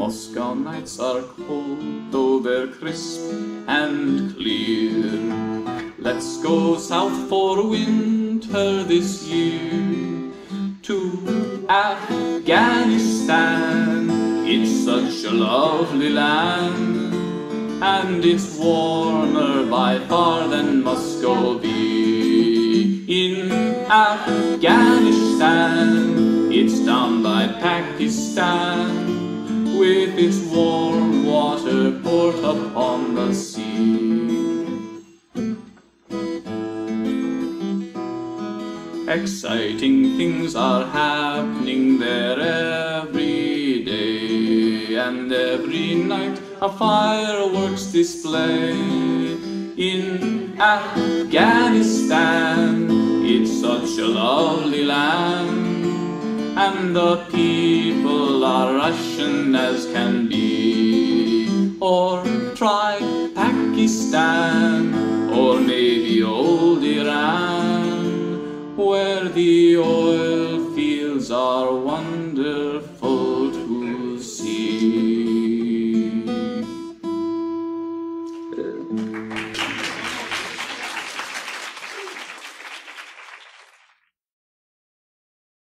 Moscow nights are cold, though they're crisp and clear. Let's go south for winter this year to Afghanistan. It's such a lovely land, and it's warmer by far than Moscow. Muscovy. In Afghanistan, it's down by Pakistan, with its warm water poured upon the sea. Exciting things are happening there every day, and every night a fireworks display. In Afghanistan, it's such a lovely land, and the people Russian as can be. Or try Pakistan, or maybe old Iran, where the oil fields are one.